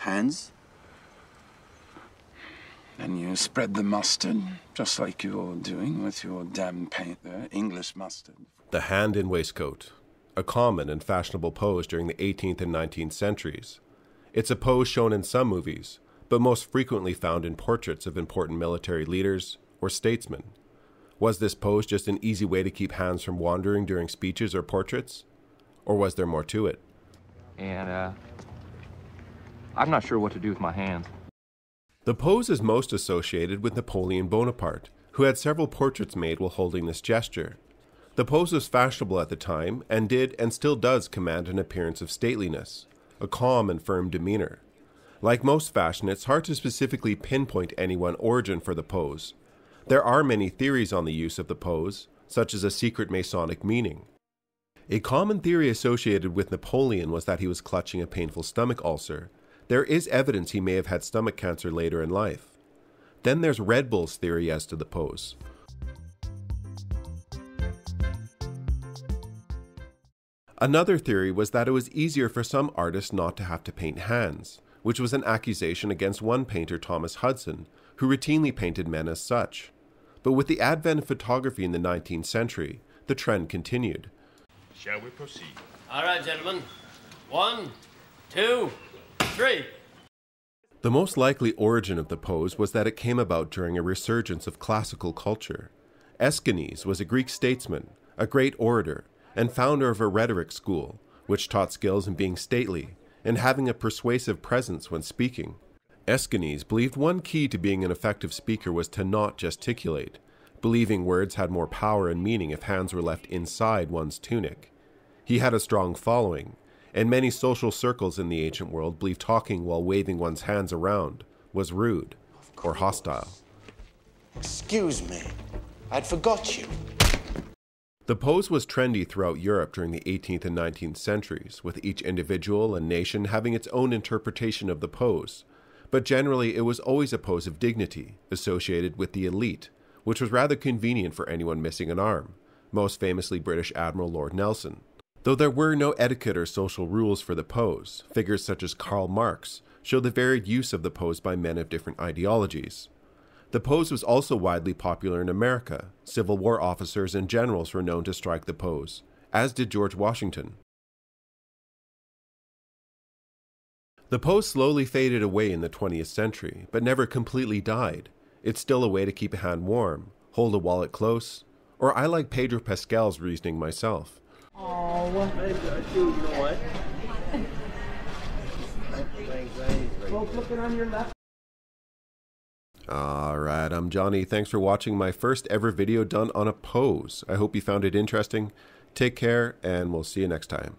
Hands? Then you spread the mustard, just like you're doing with your damn paint there, English mustard. The hand in waistcoat, a common and fashionable pose during the 18th and 19th centuries. It's a pose shown in some movies, but most frequently found in portraits of important military leaders or statesmen. Was this pose just an easy way to keep hands from wandering during speeches or portraits? Or was there more to it? And, uh, I'm not sure what to do with my hands. The pose is most associated with Napoleon Bonaparte, who had several portraits made while holding this gesture. The pose was fashionable at the time and did and still does command an appearance of stateliness, a calm and firm demeanor. Like most fashion, it's hard to specifically pinpoint any one origin for the pose. There are many theories on the use of the pose, such as a secret Masonic meaning. A common theory associated with Napoleon was that he was clutching a painful stomach ulcer, there is evidence he may have had stomach cancer later in life. Then there's Red Bull's theory as to the pose. Another theory was that it was easier for some artists not to have to paint hands, which was an accusation against one painter, Thomas Hudson, who routinely painted men as such. But with the advent of photography in the 19th century, the trend continued. Shall we proceed? All right, gentlemen. One, two, three. The most likely origin of the pose was that it came about during a resurgence of classical culture. Aeschines was a Greek statesman, a great orator, and founder of a rhetoric school, which taught skills in being stately and having a persuasive presence when speaking. Aeschines believed one key to being an effective speaker was to not gesticulate, believing words had more power and meaning if hands were left inside one's tunic. He had a strong following, and many social circles in the ancient world believed talking while waving one's hands around was rude or hostile. Excuse me, I'd forgot you. The pose was trendy throughout Europe during the 18th and 19th centuries, with each individual and nation having its own interpretation of the pose. But generally, it was always a pose of dignity, associated with the elite, which was rather convenient for anyone missing an arm, most famously British Admiral Lord Nelson. Though there were no etiquette or social rules for the pose, figures such as Karl Marx show the varied use of the pose by men of different ideologies. The pose was also widely popular in America. Civil War officers and generals were known to strike the pose, as did George Washington. The pose slowly faded away in the 20th century, but never completely died. It's still a way to keep a hand warm, hold a wallet close, or I like Pedro Pascal's reasoning myself. You know what? Left. Alright, I'm Johnny. Thanks for watching my first ever video done on a pose. I hope you found it interesting. Take care, and we'll see you next time.